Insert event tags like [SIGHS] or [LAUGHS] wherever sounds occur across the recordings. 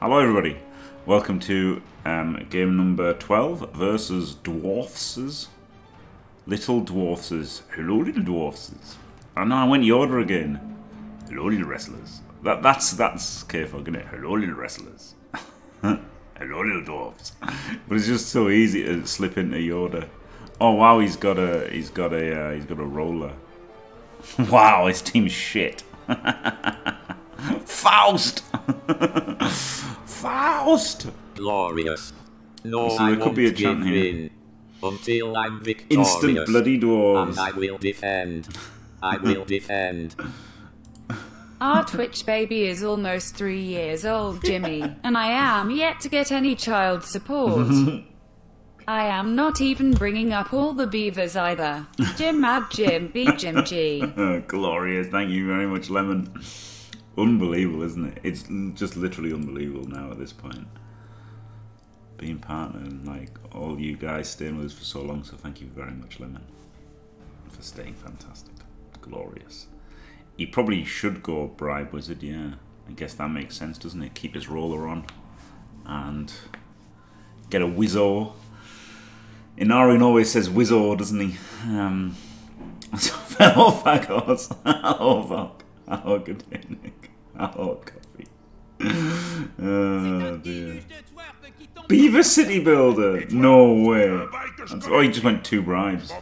Hello, everybody. Welcome to um, game number 12 versus Dwarfses. Little Dwarfses. Hello, little Dwarfses. Oh no, I went Yoda again. Hello, little wrestlers. That, that's that's K-Fog, isn't it? Hello, little wrestlers. [LAUGHS] Hello, little dwarfs. [LAUGHS] but it's just so easy to slip into Yoda. Oh wow, he's got a he's got a uh, he's got a roller. [LAUGHS] wow, his team's shit. Faust. [LAUGHS] Faust. Glorious. No, So I there could won't be a chant here. in until I'm victorious. Instant bloody dwarves. And I will defend. I will defend. Our Twitch baby is almost three years old, Jimmy, [LAUGHS] and I am yet to get any child support. [LAUGHS] I am not even bringing up all the beavers either. Jim Mad Jim B Jim G. Glorious. Thank you very much, Lemon. Unbelievable, isn't it? It's just literally unbelievable now at this point. Being partnered and like all you guys staying with us for so long, so thank you very much, Lemon. For staying fantastic. Glorious. He probably should go Bribe Wizard, yeah. I guess that makes sense, doesn't it? Keep his roller on and get a Wizzo. Inarin always says Wizzo, doesn't he? Um, Hello, faggots. Hello, fuck. Hello, good day, [LAUGHS] Hello, coffee. Oh, oh dear. Beaver City Builder? No way. That's, oh, he just went two bribes.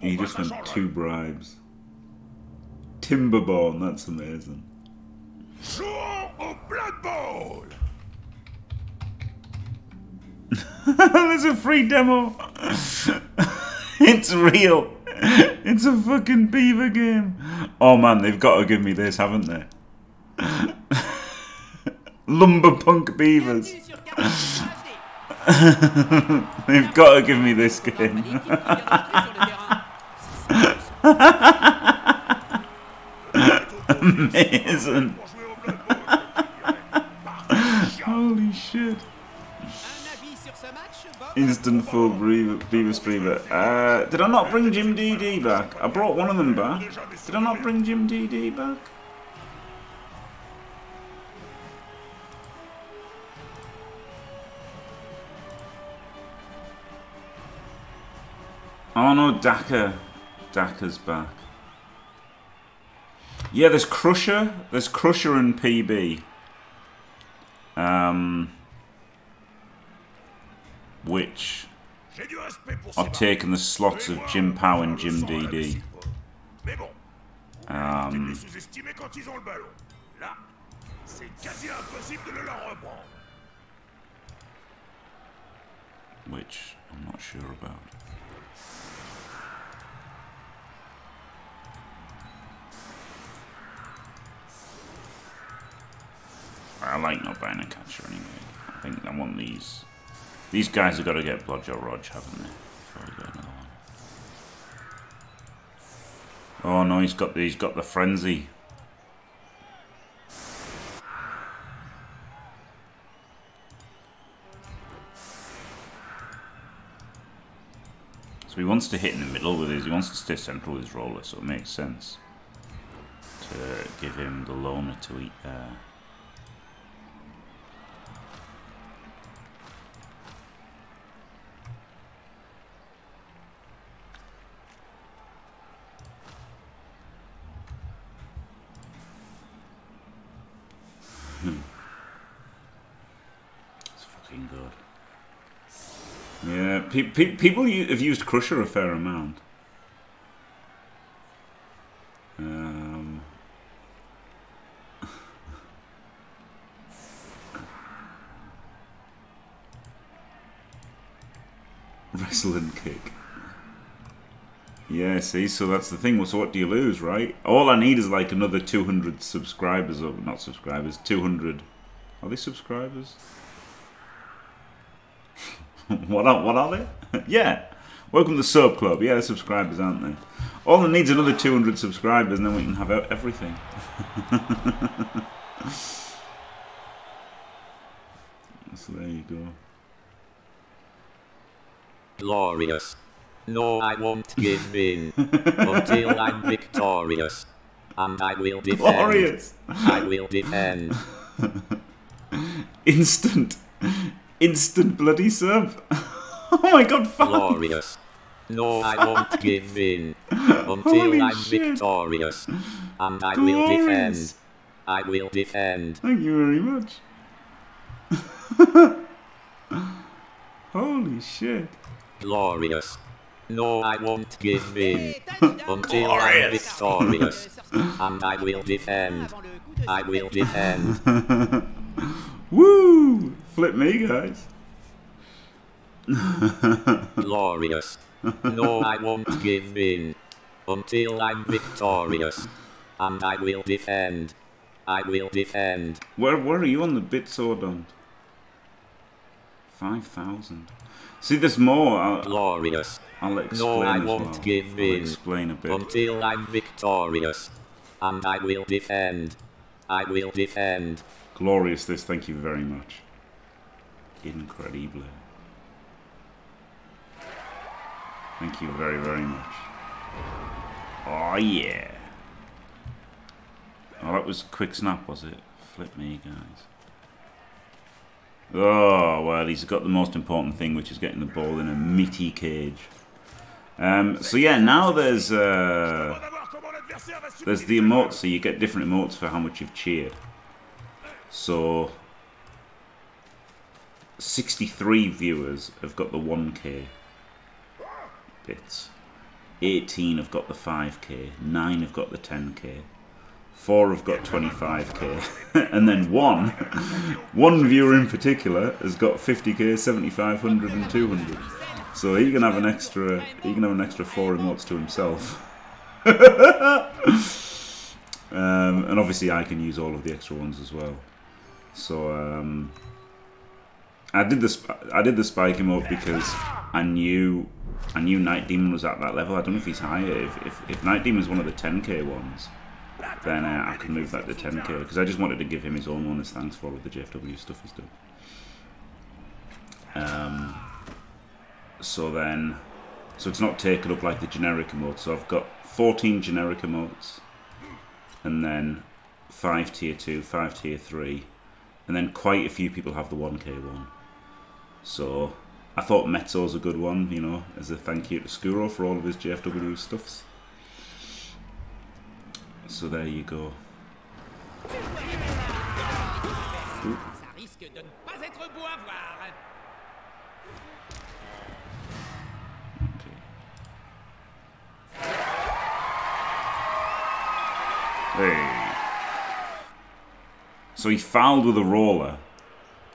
He just went two bribes. Timberborn, that's amazing. Jouons au Blood Bowl [LAUGHS] There's a free demo. [LAUGHS] it's real. [LAUGHS] It's a fucking beaver game. Oh man, they've got to give me this, haven't they? [LAUGHS] Lumberpunk beavers. [LAUGHS] they've got to give me this game. Amazing. Holy shit. Instant full beaver streamer. Uh, did I not bring Jim DD back? I brought one of them back. Did I not bring Jim DD back? Oh no, Daka. Daka's back. Yeah, there's Crusher. There's Crusher and PB. Um, which J'ai du respect pour I've taken the slots of Jim Pow and Jim DD. Mais bon, tu Um, les sous-estimés quand ils ont le ballon. Là, c'est quasi impossible de le leur reprendre. which I'm not sure about. I like not buying a catcher anyway. I think I want these. These guys have got to get Blodger Rog, haven't they? Oh no, he's got the, he's got the frenzy. So he wants to hit in the middle with his, he wants to stay central with his roller, so it makes sense to give him the loner to eat there. It's fucking good. Yeah, pe- pe- people have used Crusher a fair amount. Um, [LAUGHS] wrestling kick. Yeah, see, so that's the thing. So what do you lose, right? All I need is like another 200 subscribers, or not subscribers, 200. Are they subscribers? [LAUGHS] what are what are they? [LAUGHS] yeah. Welcome to the Sub Club. Yeah, they're subscribers, aren't they? All it needs another 200 subscribers, and then we can have everything. [LAUGHS] so there you go. Glorious. No, I won't give in until I'm victorious. And I will defend. Glorious. I will defend. instant, instant bloody sub. [LAUGHS] oh my god, five. Glorious. No, I won't give in until Holy I'm shit. victorious. And I will defend. I will defend. Thank you very much. [LAUGHS] Holy shit. Glorious. No, I won't give in until I'm victorious. [LAUGHS] And I will defend. I will defend. Woo! Flip me, guys. [LAUGHS] Glorious. No, I won't give in until I'm victorious. And I will defend. I will defend. Where, where are you on the bit sword on? 5,000. See, there's more. I'll, Glorious. I'll explain No, I won't well. give I'll in explain a bit. until I'm victorious. And I will defend. I will defend. Glorious this, thank you very much. Incredible. Thank you very, very much. Oh yeah. Oh, that was quick snap, was it? Flip me, guys. Oh, well, he's got the most important thing, which is getting the ball in a meaty cage. Um, so yeah, now there's uh, there's the emotes, so you get different emotes for how much you've cheered. So, 63 viewers have got the 1k bits. 18 have got the 5k. 9 have got the 10k. 4 have got 25k. [LAUGHS] and then one, [LAUGHS] one viewer in particular has got 50k, 7500 and 200. So he can have an extra, he can have an extra 4 emotes to himself. [LAUGHS] Um, and obviously, I can use all of the extra ones as well. So um, I did the sp- I did the spike emote because I knew I knew Night Demon was at that level. I don't know if he's higher. If if, if Night Demon's one of the 10k ones, then uh, I can move that to 10k because I just wanted to give him his own one as thanks for all of the JFW stuff he's done. Um, so then, so it's not taken up like the generic emotes. So I've got 14 generic emotes and then five tier two, five tier three, and then quite a few people have the one k one. So I thought Mezzo's a good one, you know, as a thank you to Skuro for all of his JFW stuffs. So there you go. Okay. Hey. So he fouled with a roller.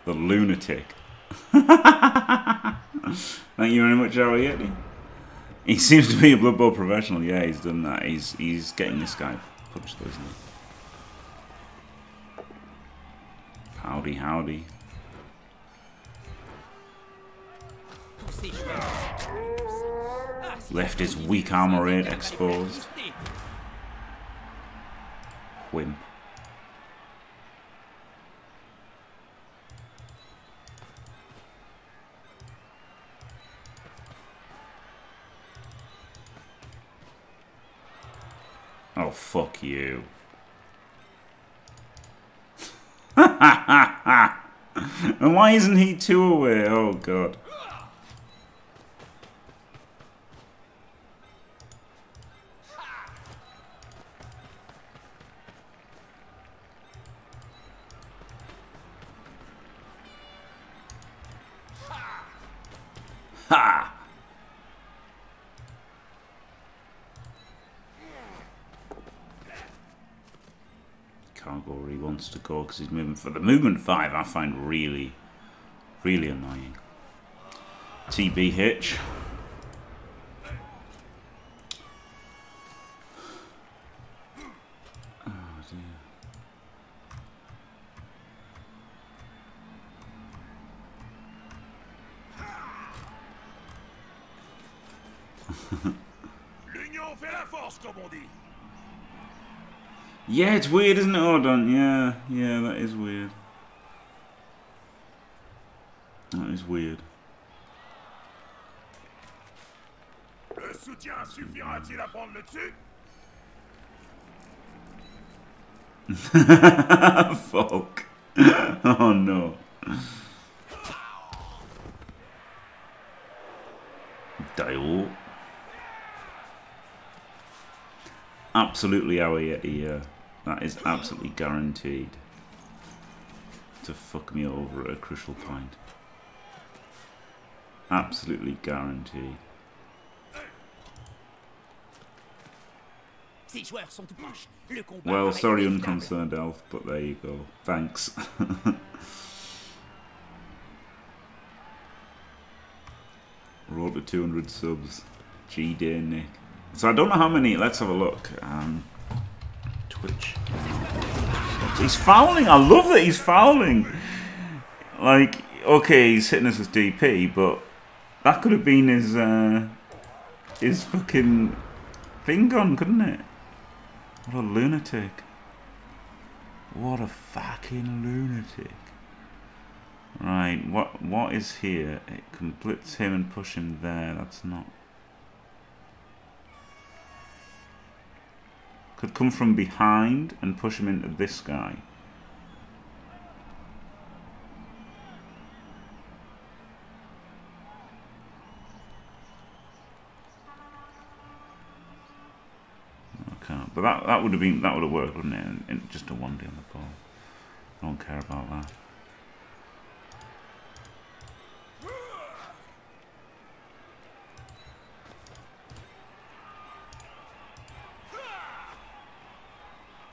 The lunatic. [LAUGHS] Thank you very much, Harry Yeti. He seems to be a Blood Bowl professional. Yeah, he's done that. He's he's getting this guy punched, isn't he? Howdy, howdy. Left his weak armor exposed. Wimp. Oh, fuck you. [LAUGHS] and why isn't he two away? Oh, God. Because he's moving for the movement five. I find really, really annoying. TB hitch. [LAUGHS] Oh dear. Comme on dit. Yeah, it's weird, isn't it, Ordon? Yeah, yeah, that is weird. That is weird. [LAUGHS] Fuck. oh no. Dial. Absolutely our Yeti, yeah. That is absolutely guaranteed to fuck me over at a crucial point. Absolutely guaranteed. Ces joueurs sont tout proches. Le combat Well, sorry, unconcerned elf, but there you go. Thanks. [LAUGHS] Roll to 200 subs. G Day Nick. So I don't know how many. Let's have a look. Um, Twitch. He's fouling. I love that he's fouling. Like, okay, he's hitting us with DP, but that could have been his uh, his fucking thing gone, couldn't it? What a lunatic. What a fucking lunatic. Right, what what is here? It blitz him and push him there. That's not. Could come from behind and push him into this guy. But that that would have been that would have worked, wouldn't it? And, just a one D on the ball. I don't care about that.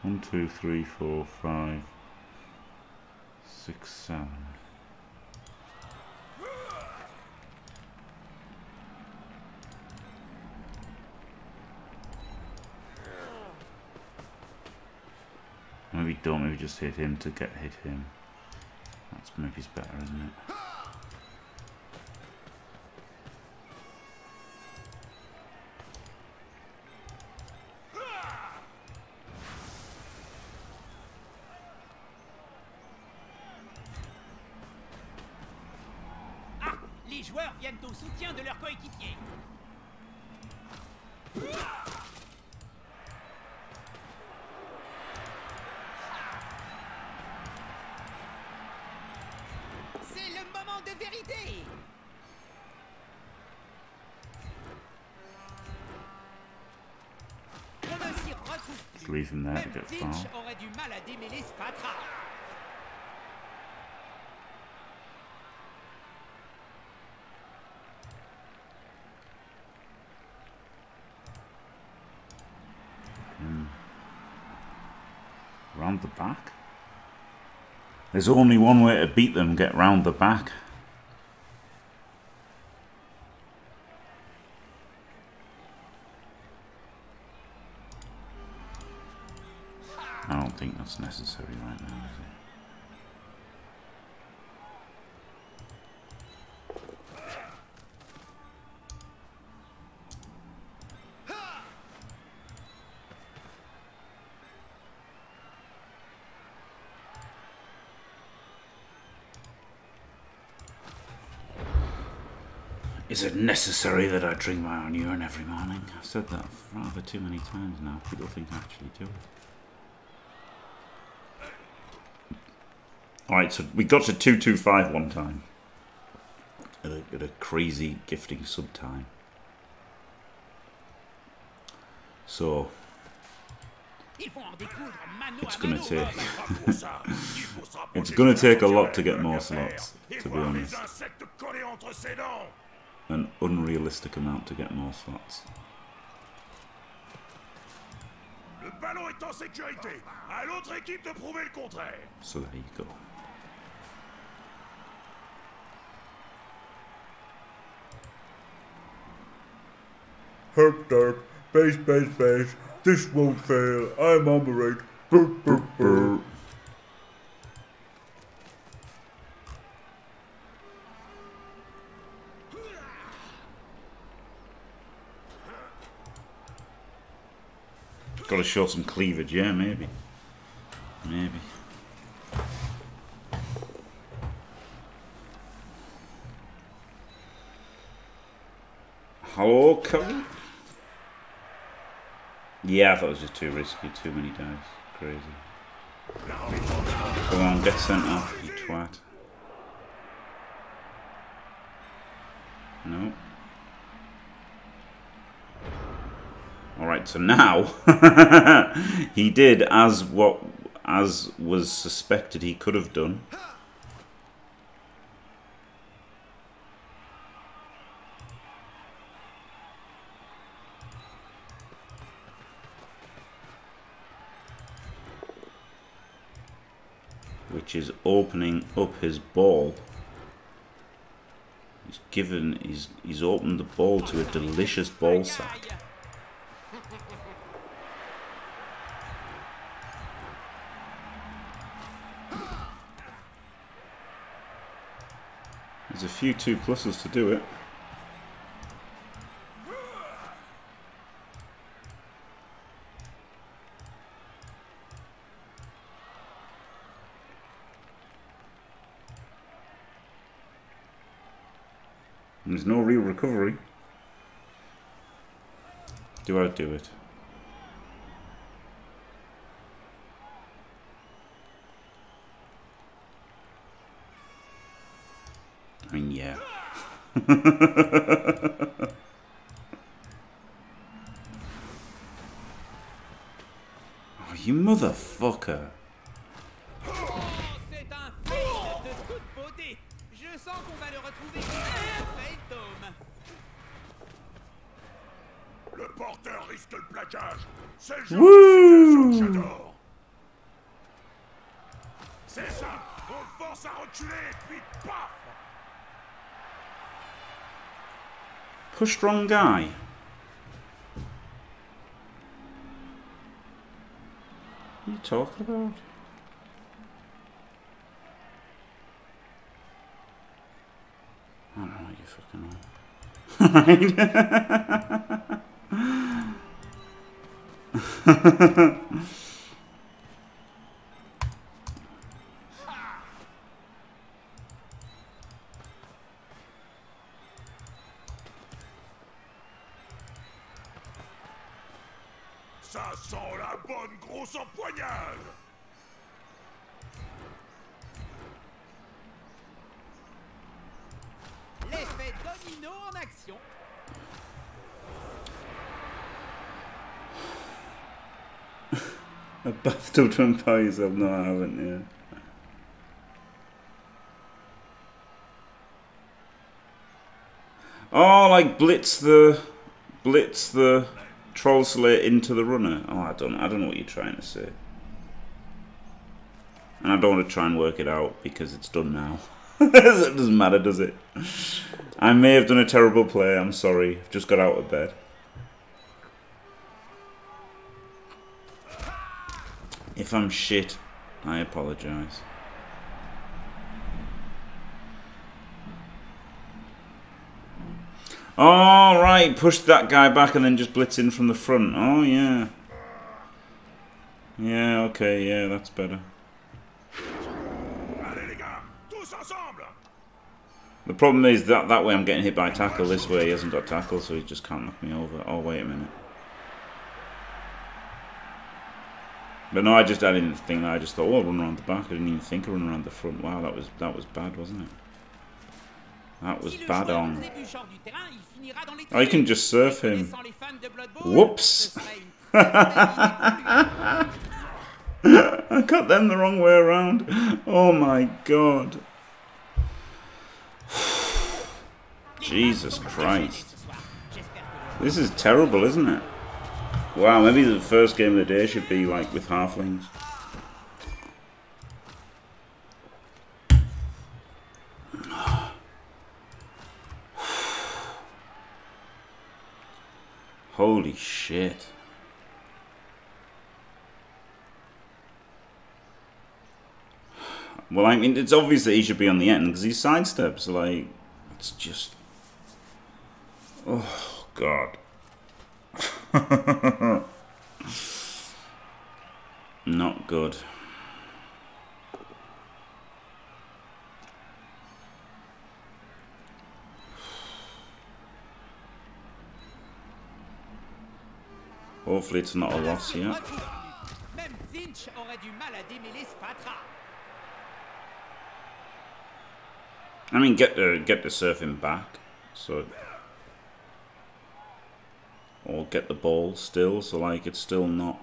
One, two, three, four, five, six, seven. Maybe don't maybe just hit him to get hit him. That's maybe better, isn't it? Vérité On ne s'y. Just leave him to get fouled. aurait du mal à démêler ce fatras. Hmm. Round the back? There's only one way to beat them, get round the back. Is it necessary that I drink my own urine every morning? I've said that rather too many times now. People think I actually do it. Alright, so we got to 225 one time. At a, at a crazy gifting sub time. So, it's gonna take. [LAUGHS] It's gonna take a lot to get more slots, to be honest. Insectes collés entre ses dents. An unrealistic amount to get more slots. Le ballon est en sécurité. À l'autre équipe de prouver le contraire. So there you go. Herp derp, base base base, this won't fail, I'm on the right. Burp burp burp. Got to show some cleavage, yeah, maybe. Maybe. Hello, Kevin? Yeah, I thought it was just too risky, too many dice. Crazy. Come on, get sent off, you twat. No. So now [LAUGHS] he did as what as was suspected he could have done. Which is opening up his ball. He's given he's he's opened the ball to a delicious ball sack. There's a few two pluses to do it. And there's no real recovery. Do I do it? Oh, you motherfucker. Oh, c'est un fail de toute beauté. Je sens qu'on va le retrouver. Le porteur risque le plaquage. C'est le genre de situation que j'adore. C'est ça. On force à reculer, puis paf Push wrong guy. What are you talking about? I don't know you fucking know. Ça [LAUGHS] sent la bonne grosse empoignade L'effet domino en action. A bathtub to empower yourself? No, I haven't, yeah. Oh, like blitz the blitz the troll slayer into the runner. Oh, I don't, I don't know what you're trying to say, and I don't want to try and work it out because it's done now. [LAUGHS] it doesn't matter, does it? I may have done a terrible play. I'm sorry. I've just got out of bed. If I'm shit, I apologise. Oh, right. Push that guy back and then just blitz in from the front. Oh, yeah. Yeah, okay, yeah, that's better. The problem is that that way I'm getting hit by tackle. This way he hasn't got tackle, so he just can't knock me over. Oh, wait a minute. But no, I just I didn't think that. I just thought, oh, I'll run around the back. I didn't even think of running around the front. Wow, that was that was bad, wasn't it? That was bad on. trébuchant du terrain, il finira dans les Oh, can just surf him. Connaissant les fans de Blood Bowl, Whoops. ce serait une très bonne idée pour lui. I got them the wrong way around. Oh my god. [SIGHS] Jesus Christ. Ce soir, j'espère que le This is terrible, isn't it? Wow, maybe the first game of the day should be like with halflings. Holy shit. Well, I mean, it's obvious that he should be on the end because he sidesteps. Like, it's just. Oh, God. [LAUGHS] Not good. Hopefully it's not a loss yet. retrouve plus. Même Zinch Twitch aurait du mal à démêler ce fatras. I mean, get the get the surfing back, so or get the ball still, so like it's still not.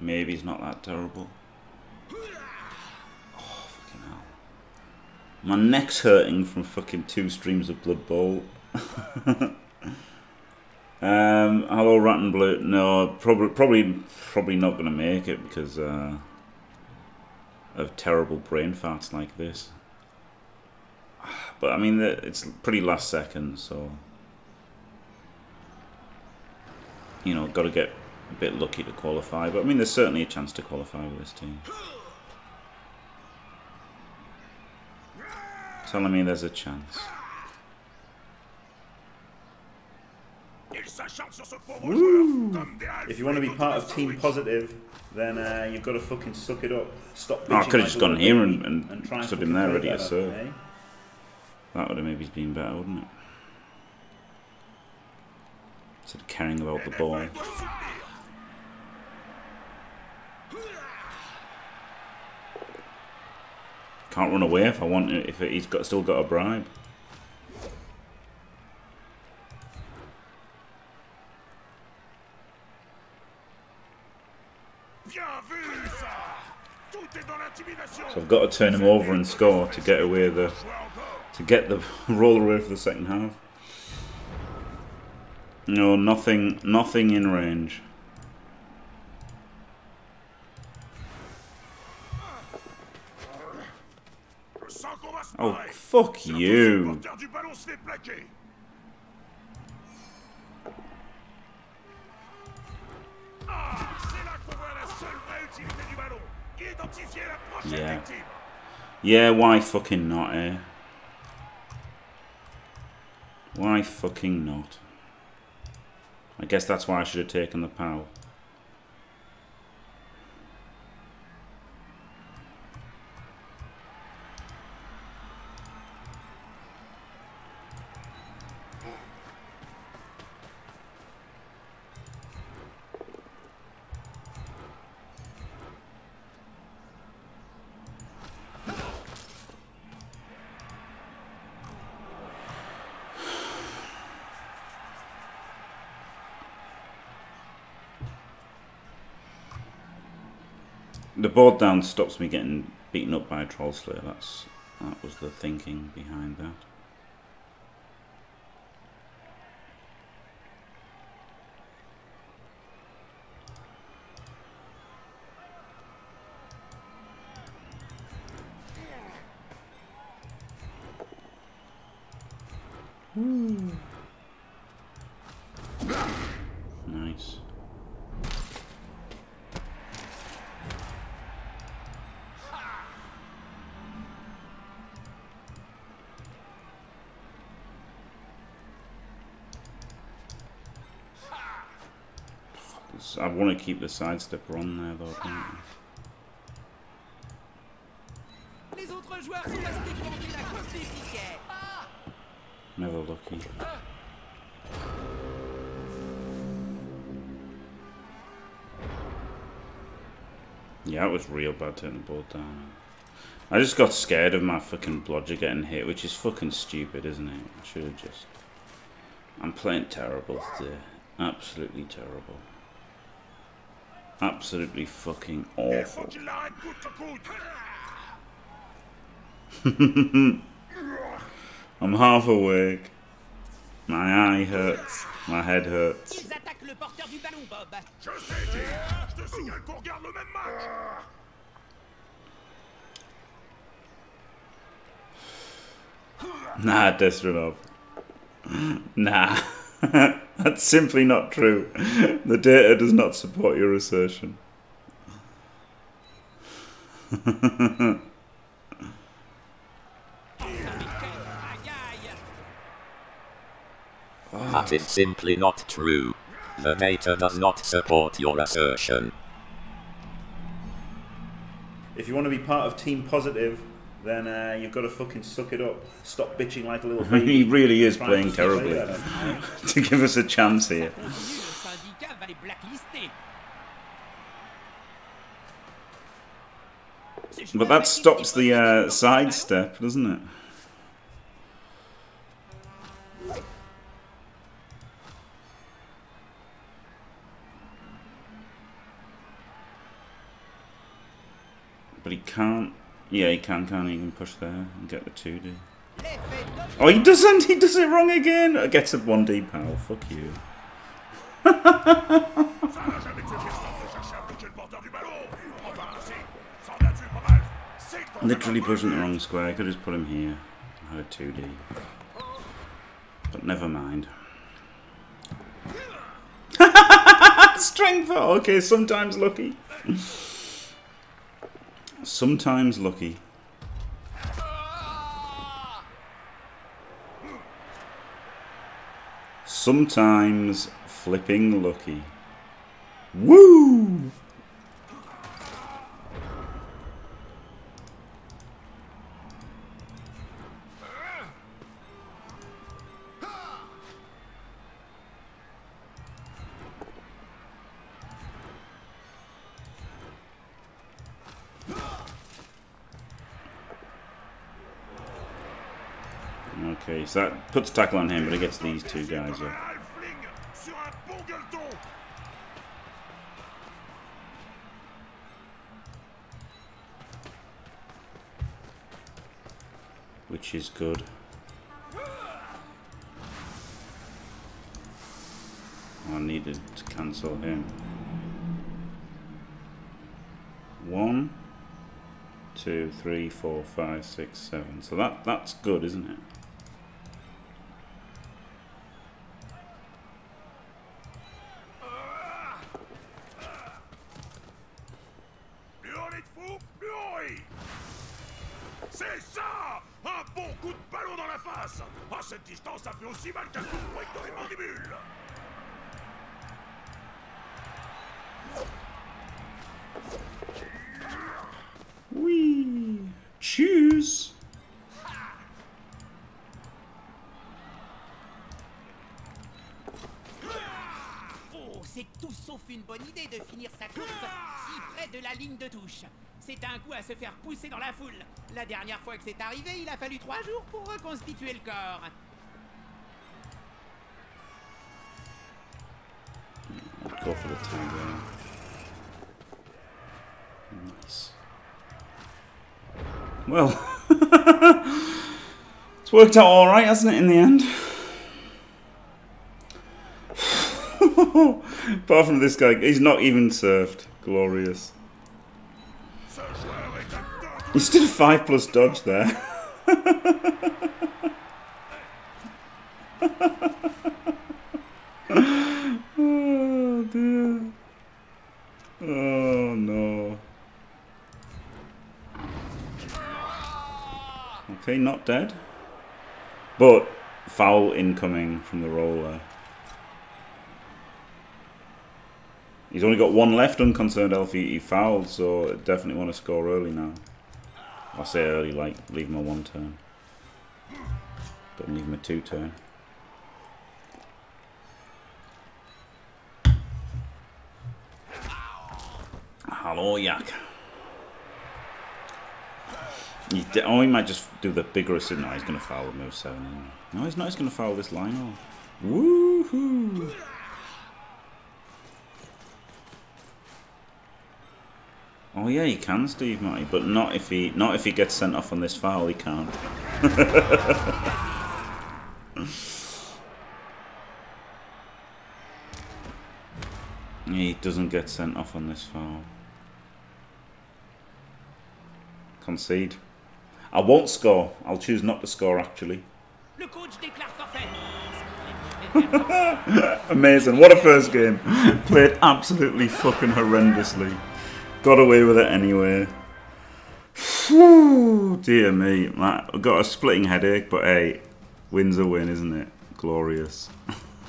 Maybe it's not that terrible. Oh fucking hell! My neck's hurting from fucking two streams of Blood Bowl. [LAUGHS] um, hello, Rat and Blue. No, probably, probably, probably not gonna make it because uh, of terrible brain farts like this. But I mean, it's pretty last second, so you know, got to get a bit lucky to qualify. But I mean, there's certainly a chance to qualify with this team. Telling me there's a chance. Ils s'acharnent sur ce pauvre joueur comme des If you want to be part of Team Positive, then uh, you've got to fucking suck it up. Stop. Oh, I could've just gone here and- and try stood him there ready to serve. eh? That would have maybe been better, wouldn't it? Instead of caring about the ball. Can't run away if I want it, if he's got still got a bribe. I've got to turn him over and score to get away the to get the [LAUGHS] roll away for the second half. No, nothing, nothing in range. Oh, fuck you! Yeah. Yeah, why fucking not, eh? Why fucking not? I guess that's why I should have taken the POW. Board down stops me getting beaten up by a troll slayer. That's that was the thinking behind that. Hmm. Nice. I want to keep the sidestepper on there though, don't I? Les autres joueurs sont restés plantés là comme des piquets. Never lucky. Yeah, it was real bad turning the board down. I just got scared of my fucking blodger getting hit, which is fucking stupid, isn't it? I should have just. I'm playing terrible today. Absolutely terrible. Absolutely fucking Il awful. qu'il l'arrête coûte que coûte. I'm half awake. My eye hurts. My head hurts. Ils attaquent le porteur du ballon, Bob. Je sais, Jim. Je te signale qu'on regarde le même match. Nah, Destronov. [LAUGHS] Nah. [LAUGHS] [LAUGHS] That's simply not true. The data does not support your assertion. Aïe [LAUGHS] aïe. That is simply not true. The data does not support your assertion. If you want to be part of Team Positive, then uh, you've got to fucking suck it up. Stop bitching like a little [LAUGHS] baby. he really is playing terribly [LAUGHS] to give us a chance here. But that stops the uh, sidestep, doesn't it? Yeah, he can, can't he? Push there and get the 2D. Oh, he doesn't! He does it wrong again! Gets a 1D pal. Fuck you. Literally pushing the wrong square. I could just put him here. I Had a 2D. But never mind. [LAUGHS] Strength! oh, Okay, sometimes lucky. [LAUGHS] Sometimes lucky. Sometimes flipping lucky. Woo! Okay, so that puts tackle on him, but it gets these two guys which is good. I needed to cancel him. One, two, three, four, five, six, seven. So that that's good, isn't it? Face À cette distance, ça fait aussi mal qu'un coup de poing dans les mandibules coup à se faire pousser dans la foule. La dernière fois que c'est arrivé, il a fallu trois jours pour reconstituer le corps. Go for the there. Nice. Well, [LAUGHS] it's worked out all right, hasn't it? In the end? [LAUGHS] Apart from this guy, he's not even surfed. Glorious. Ce joueur est un dingue He still a five plus dodge there. oh dear. Oh no. Okay, not dead. But foul incoming from the roller. He's only got one left, unconcerned elf. He, he fouled, so definitely want to score early now. I say early, like leave him a one turn. Don't leave him a two turn. Hello, Yak. Oh, he might just do the bigger assist. No, he's going to foul with move 7. isn't? No, he's not. He's going to foul this line off. Woohoo! Oh yeah, he can, Steve Matty, but not if he not if he gets sent off on this foul. He can't. [LAUGHS] he doesn't get sent off on this foul. Concede. I won't score. I'll choose not to score. Actually, Le coach déclare forfait. [LAUGHS] amazing. What a first game. Played absolutely fucking horrendously. Got away with it anyway. Whew, dear me, man, I've got a splitting headache, but hey, win's a win, isn't it? Glorious. [LAUGHS]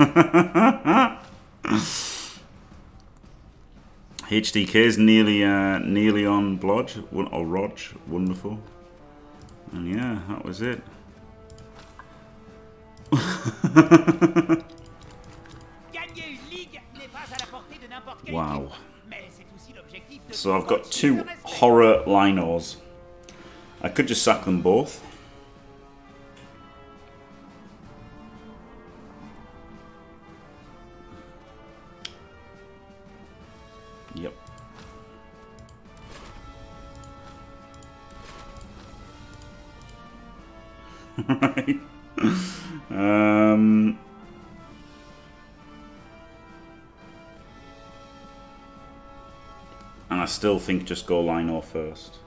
HDK's nearly uh, nearly on Blodge or Rog, wonderful. And yeah, that was it. Gagner So I've got two horror linos. I could just sack them both. Yep. [LAUGHS] right. [LAUGHS] Um. And I still think just go Lino first.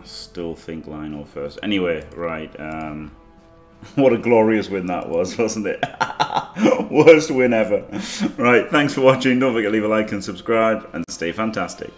I still think Lino first. Anyway, right. Um, [LAUGHS] what a glorious win that was, [LAUGHS] wasn't it? [LAUGHS] Worst win ever. Right, thanks for watching. Don't forget to leave a like and subscribe and stay fantastic.